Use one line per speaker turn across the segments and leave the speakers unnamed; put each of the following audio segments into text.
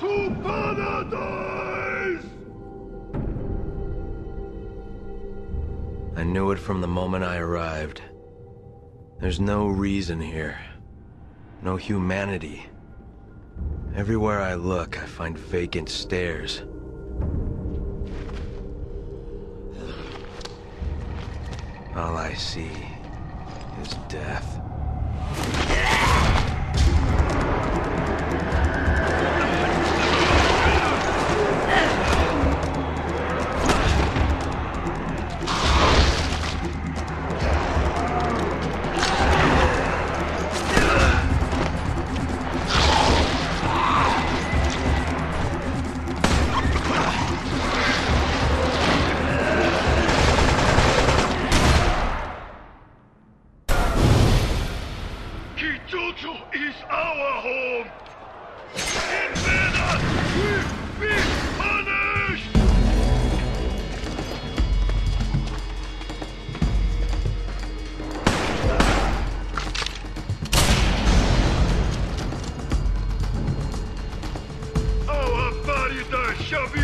to paradise! I knew it from the moment I arrived. There's no reason here. No humanity. Everywhere I look, I find vacant stares. All I see is death.
Kijuju is our home! Invaders will be punished! Our paradise shall become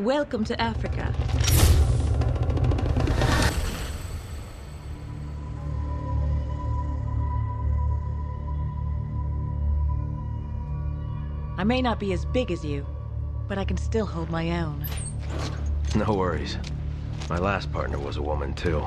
Welcome to Africa. I may not be as big as you, but I can still hold my own.
No worries. My last partner was a woman, too.